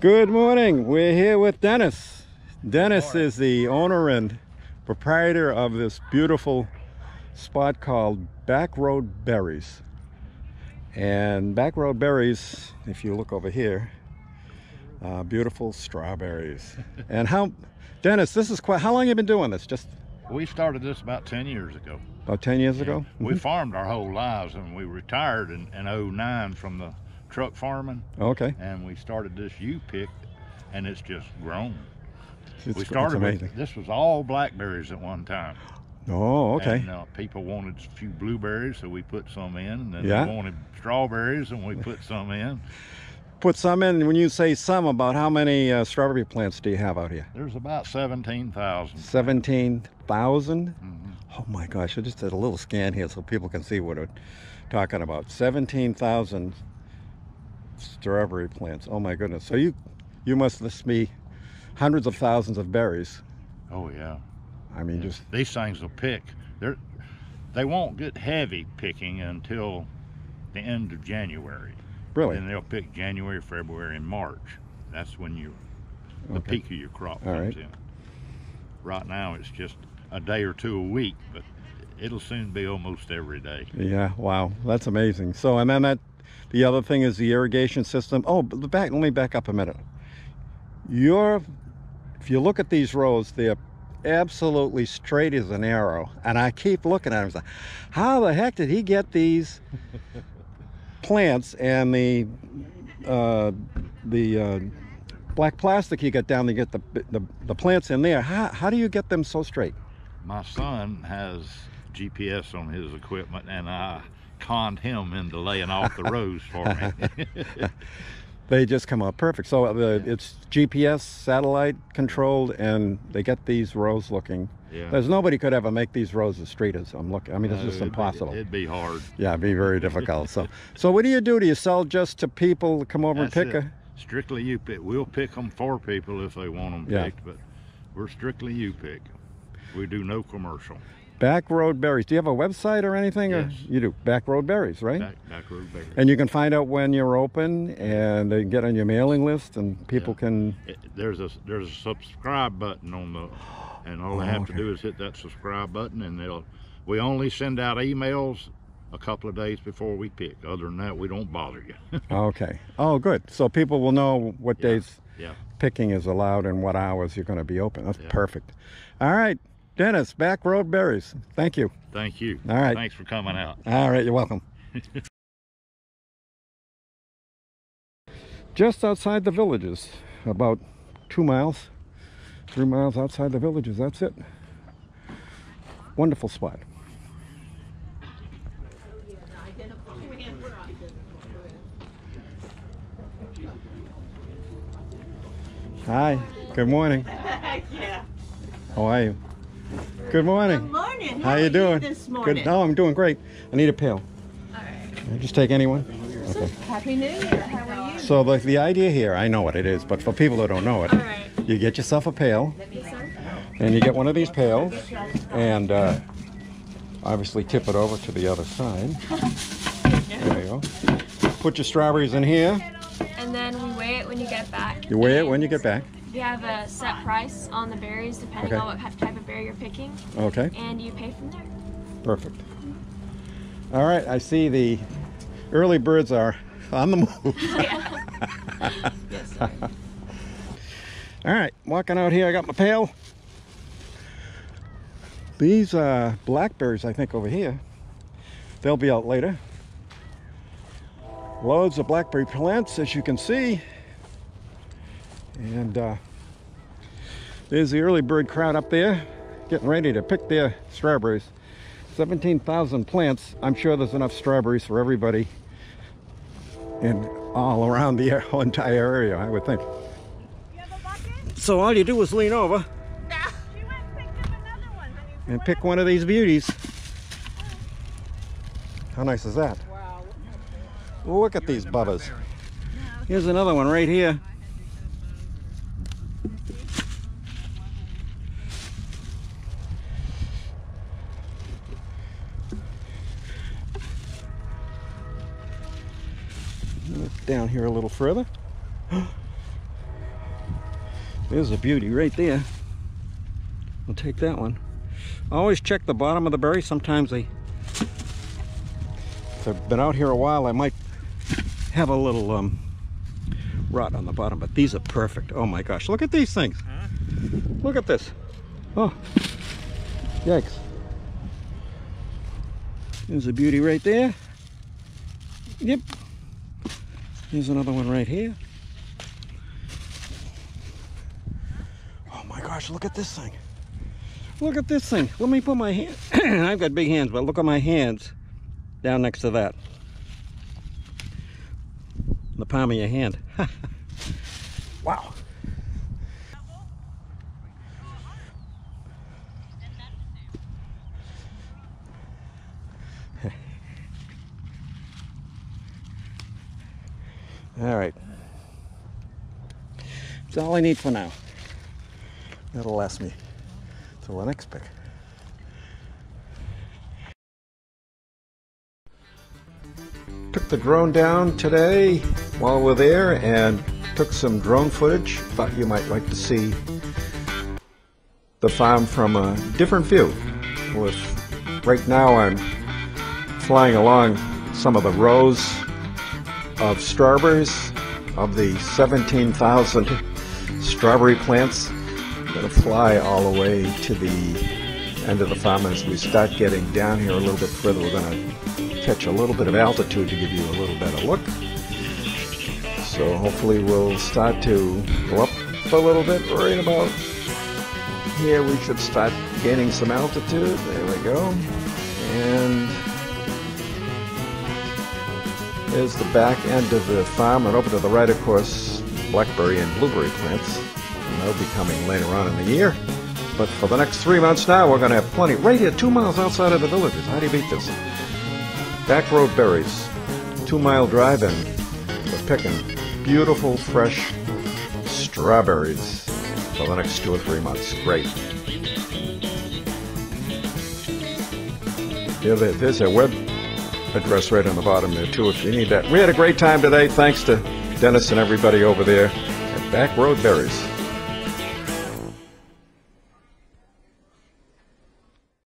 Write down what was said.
Good morning. We're here with Dennis. Dennis is the owner and proprietor of this beautiful spot called Back Road Berries. And Back Road Berries, if you look over here, uh, beautiful strawberries. and how, Dennis, this is quite, how long have you been doing this? Just We started this about 10 years ago. about 10 years ago? We farmed our whole lives and we retired in, in 09 from the truck farming Okay. and we started this U pick and it's just grown. It's, we it's started with, this was all blackberries at one time. Oh, okay. And uh, people wanted a few blueberries, so we put some in. And then Yeah. they wanted strawberries, and we put some in. Put some in. When you say some, about how many uh, strawberry plants do you have out here? There's about 17,000. 17,000? Mhm. Oh my gosh, I just did a little scan here so people can see what we're talking about. 17,000 strawberry plants. Oh my goodness. So you you must list me hundreds of thousands of berries. Oh, yeah. I mean, Yeah. just these things will pick. They're they won't get heavy picking until the end of January. really. Then they'll pick January, February, and March. That's when you the Okay. peak of your crop All comes right. in. Right now it's just a day or two a week, but it'll soon be almost every day. Yeah, wow. That's amazing. So and then that the other thing is the irrigation system. Oh, but the back let me back up a minute. You're if you look at these rows, they're absolutely straight as an arrow. And I keep looking at them. Like, how the heck did he get these plants and the uh, the uh, black plastic he got down to get the, the the plants in there? How how do you get them so straight? My son has GPS on his equipment, and I conned him into laying off the rows for me. They just come out perfect. So uh, it's GPS satellite controlled, and they get these rows looking. yeah. There's nobody could ever make these rows as straight as I'm looking. I mean, it's No, just it'd be- impossible. It'd be hard. Yeah, it'd be very difficult. So, so what do you do? Do you sell just to people to come over That's and pick it. a? Strictly you pick. We'll pick them for people if they want them Yeah. picked, but we're strictly you pick. We do no commercial. Back Road Berries. Do you have a website or anything? Or Yes. you do. Back Road Berries, right? Back, back road berries. And you can find out when you're open, and they can get on your mailing list, and people Yeah. can. It- there's a there's a subscribe button on the, and all oh, they Oh, have okay. to do is hit that subscribe button, and they'll. We only send out emails a couple of days before we pick. Other than that, we don't bother you. Okay. Oh, good. So people will know what Yeah. days yeah. picking is allowed and what hours you're going to be open. That's Yeah. perfect. All right, Dennis, Back Road Berries. Thank you. Thank you. All right. Thanks for coming out. All right, you're welcome. Just outside the villages, about two miles, three miles outside the villages. That's it. Wonderful spot. Hi. Good morning. yeah. How are you? Good morning. Good morning. How, are you doing? this morning? Good. No, I'm doing great. I need a pail. All right. I just take anyone. Okay. Happy New Year. How are you? So the, the idea here, I know what it is, but for people that don't know it, right. you get yourself a pail, and you get one of these pails, and uh, obviously tip it over to the other side. There you go. Put your strawberries in here. And then we weigh it when you get back. You weigh it when you get back. We have a set price on the berries depending Okay. on what type of berry you're picking, Okay, and you pay from there. perfect. All right, I see the early birds are on the move. Yes, sir. All right, walking out here, I got my pail. These uh, blackberries, I think, over here, they'll be out later. Loads of blackberry plants, as you can see. And uh, there's the early bird crowd up there, getting ready to pick their strawberries. 17,000 plants. I'm sure there's enough strawberries for everybody in all around the entire area, I would think. So all you do is lean over and pick one of these beauties. How nice is that? Look at these bubbas. Here's another one right here. Down here a little further. There's a beauty right there. We'll take that one. I always check the bottom of the berry. Sometimes they, if I've been out here a while, I might have a little um, rot on the bottom, but these are perfect. Oh my gosh, look at these things. Look at this. Oh, yikes. There's a beauty right there. Yep. Here's another one right here. Oh my gosh, look at this thing. Look at this thing. Let me put my hand. I've got big hands, but look at my hands down next to that. The palm of your hand. wow. All right. That's all I need for now. That'll last me till the next pick. Took the drone down today while we're there and took some drone footage. Thought you might like to see the farm from a different view. With right now I'm flying along some of the rows of strawberries of the 17,000 strawberry plants. Going to fly all the way to the end of the farm as we start getting down here a little bit further. We're going to catch a little bit of altitude to give you a little better look. So hopefully we'll start to go up a little bit right about here. We should start gaining some altitude. There we go. And there's the back end of the farm, and over to the right, of course, blackberry and blueberry plants. And they'll be coming later on in the year. But for the next three months now, we're going to have plenty. Right here, two miles outside of the villages. How do you beat this? Back road berries. Two mile drive, and we're picking beautiful, fresh strawberries for the next two or three months. Great. Yeah, there's a web address right on the bottom there too if you need that. We had a great time today. Thanks to Dennis and everybody over there at Back Road Berries.